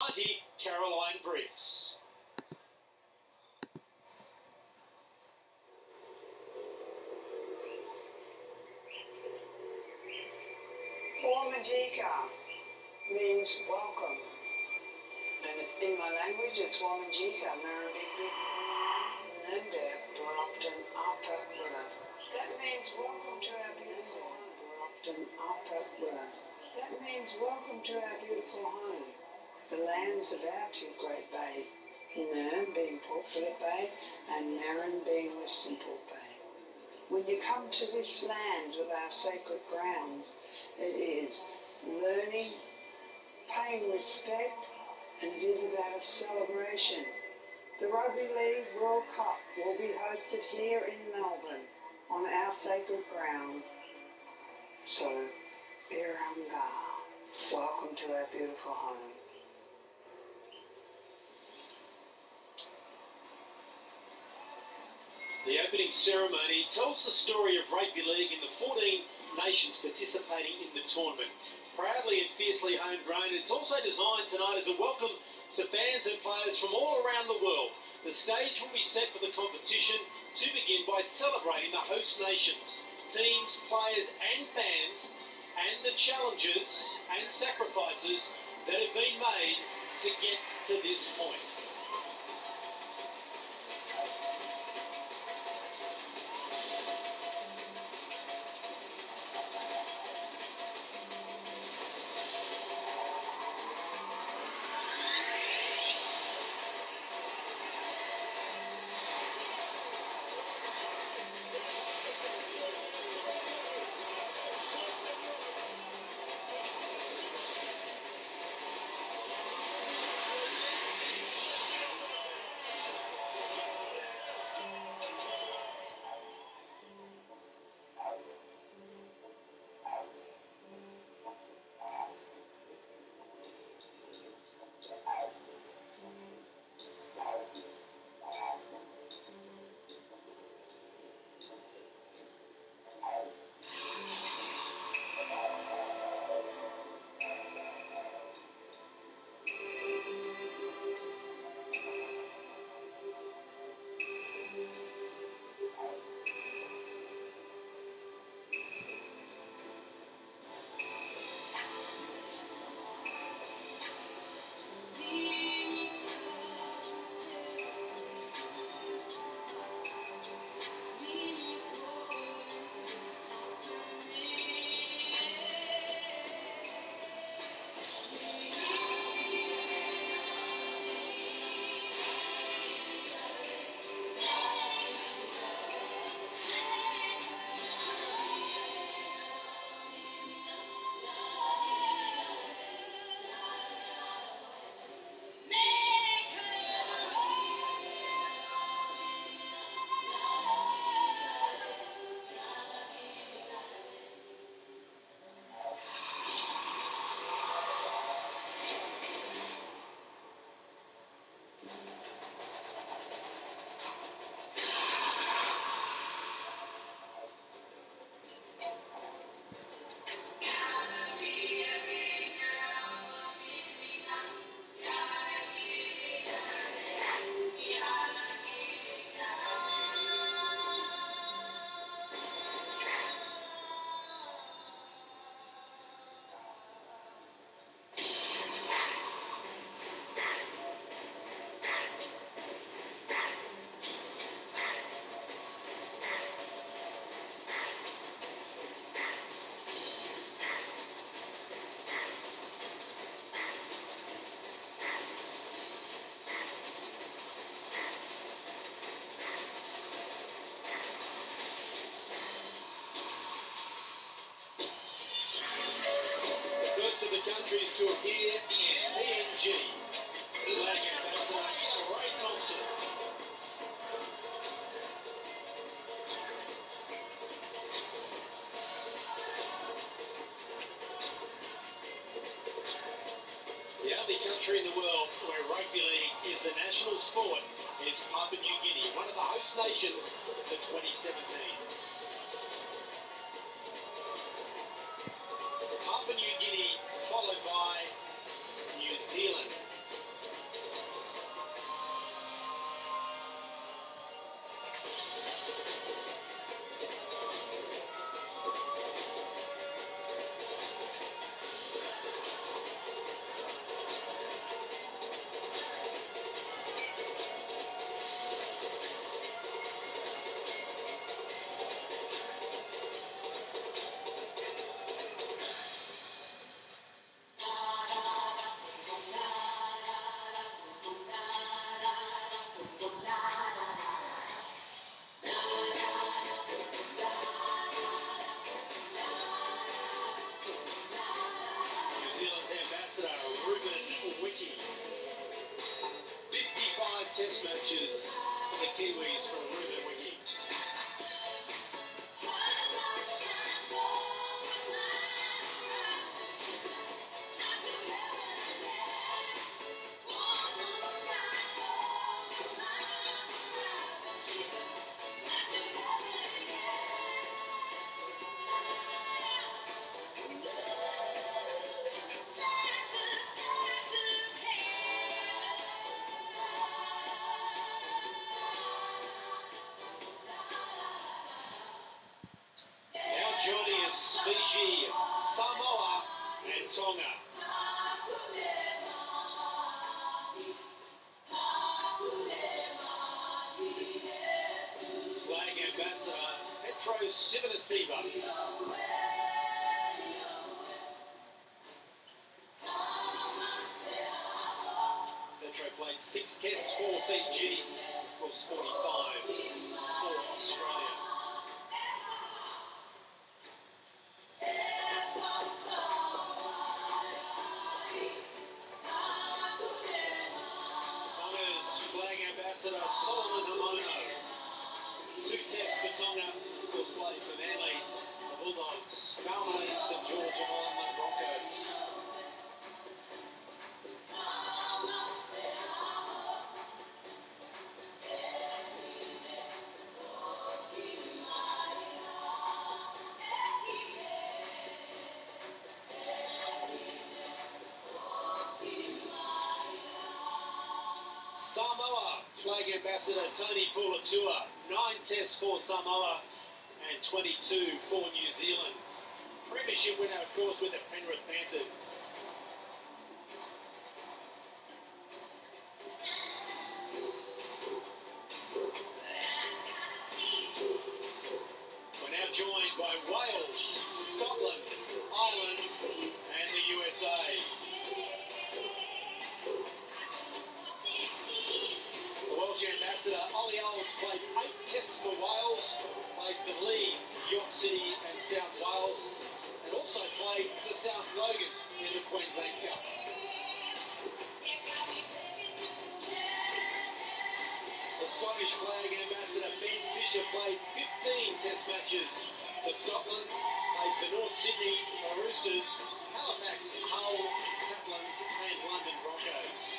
Auntie Caroline Briggs. Wamajika means welcome. And in my language, it's Wamajika, Marabiki, Nende, Dwarapton, Ata, Willa. That means welcome to our beautiful home. Dwarapton, Ata, Willa. That means welcome to our beautiful home. The lands about you, Great Bay. Nern being Port Phillip Bay, and Narran being Western Port Bay. When you come to this land with our sacred grounds, it is learning, paying respect, and it is about a celebration. The Rugby League World Cup will be hosted here in Melbourne on our sacred ground. So, Biranga, welcome to our beautiful home. The opening ceremony tells the story of rugby league in the 14 nations participating in the tournament. Proudly and fiercely homegrown, it's also designed tonight as a welcome to fans and players from all around the world. The stage will be set for the competition to begin by celebrating the host nations, teams, players, and fans, and the challenges and sacrifices that have been made to get to this point. To appear is PNG. The only country in the world where rugby league is the national sport is Papua New Guinea, one of the host nations for 2017. Petero Civoniceva. Petero played six tests for Fiji, of course 45 for Australia. Ambassador Tony Puletua, nine tests for Samoa and 22 for New Zealand. Premiership winner, of course, with the Penrith Panthers. 15 matches for Scotland, played for North Sydney Roosters, Halifax Hulls, Caplans, and London Broncos.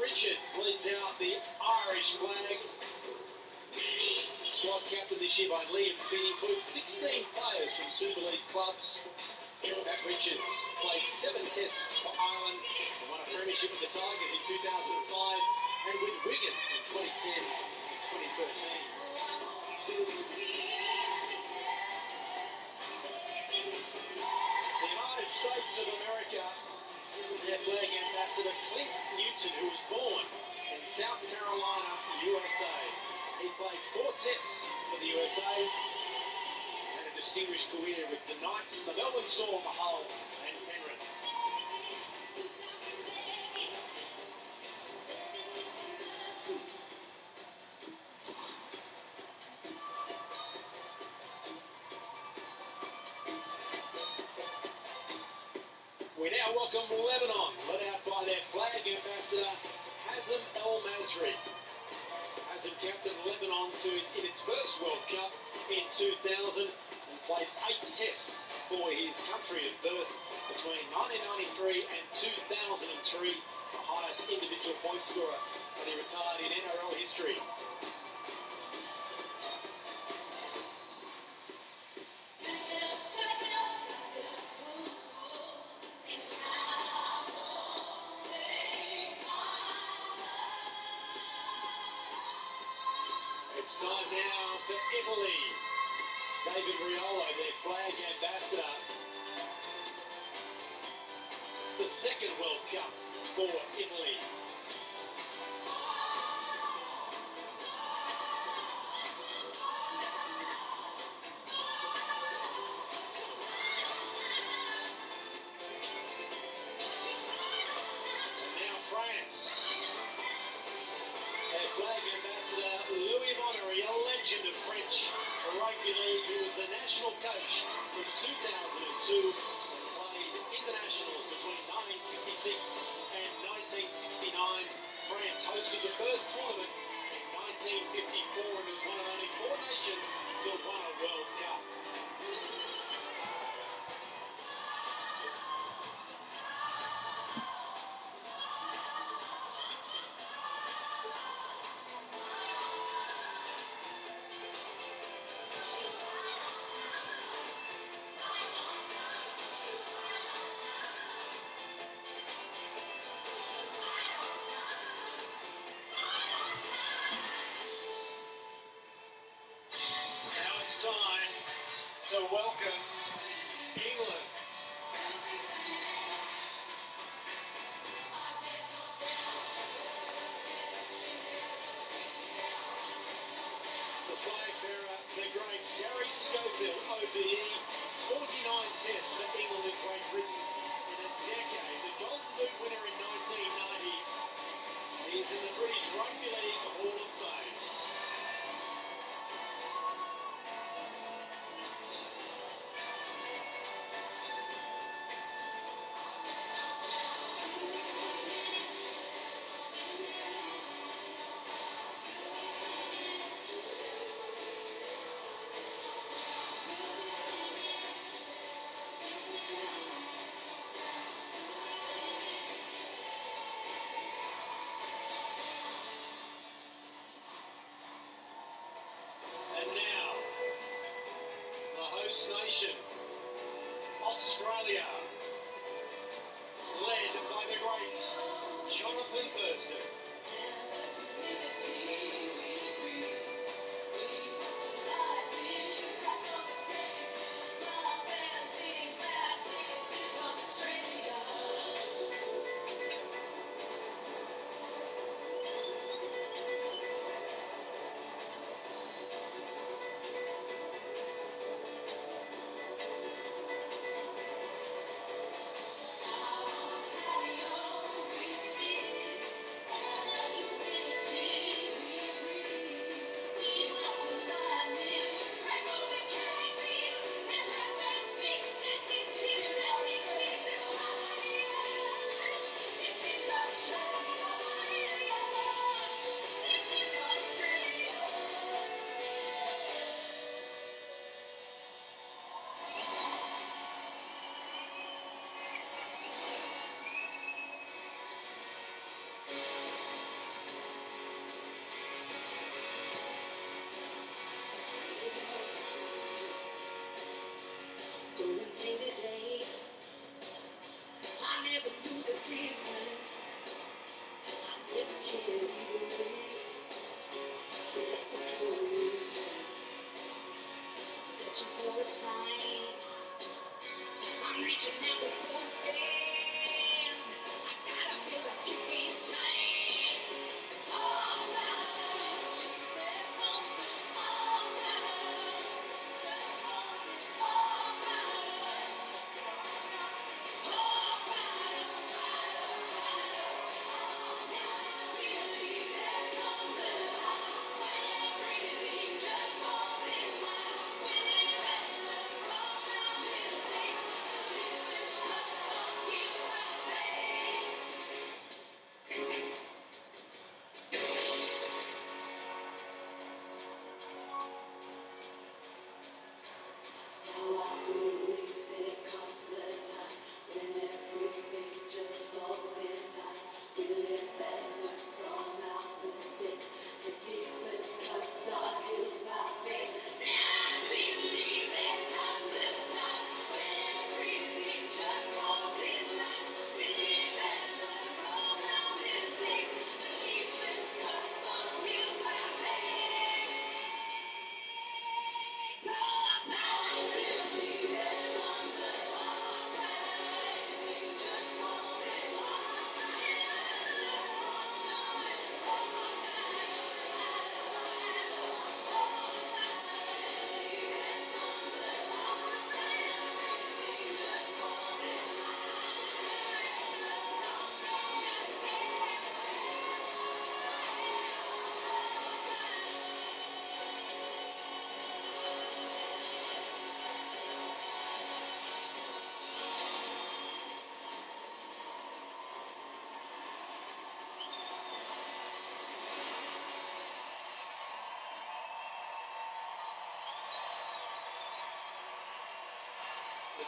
Richards leads out the Irish flag. Squad captain this year by Liam Finn includes 16 players from Super League clubs. Pat Richards played seven tests for Ireland and won a premiership with the Tigers in 2005 and with Wigan in 2010 and 2013. The United States of America, their flag ambassador Clint Newton, who was born in South Carolina, USA. He played four tests for the USA distinguished career with the Knights, the Melbourne Storm, Hull, and Penrith. We now welcome Lebanon, led out by their flag ambassador Hazem El Masri. Hazem captained Lebanon to in its first World Cup in 2000 and played eight tests for his country of birth between 1993 and 2003, the highest individual point scorer, and he retired in NRL history. It's time now for Italy. David Riolo, their flag ambassador. Uh, it's the second World Cup for Italy. He was the national coach from 2002 and played internationals between 1966 and 1969. France hosted the first tournament in 1954 and was one of only four nations to win a World Cup. Nation, Australia, led by the great Jonathan Thurston.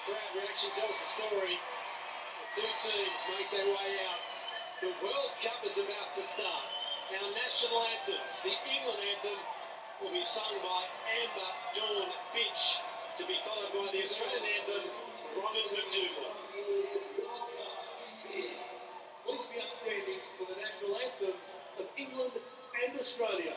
Crowd reaction tells the story. The two teams make their way out. The World Cup is about to start. Our national anthems, the England anthem, will be sung by Amber Dawn Finch, to be followed by the Australian anthem, Robin McDougall. Be for the national anthems of England and Australia.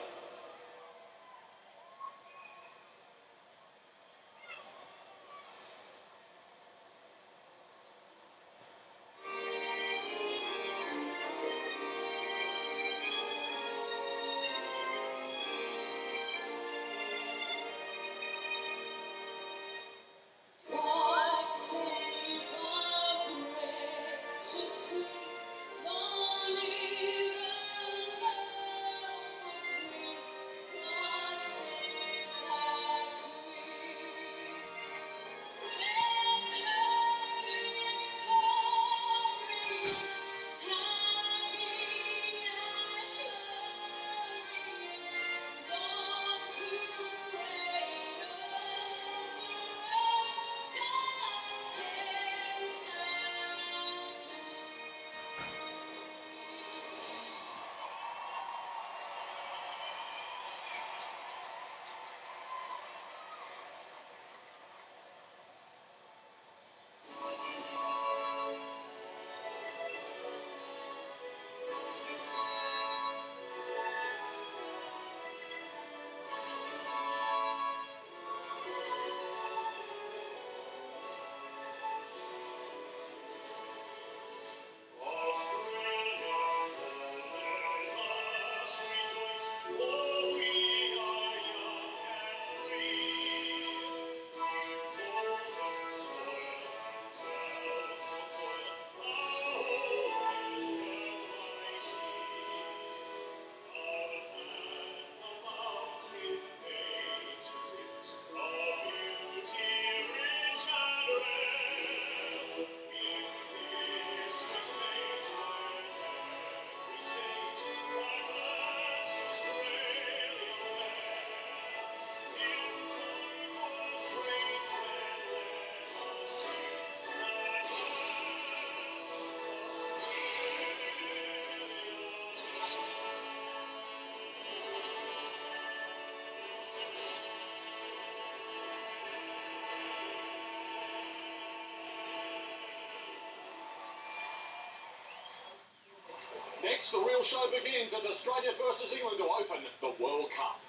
The real show begins as Australia versus England to open the World Cup.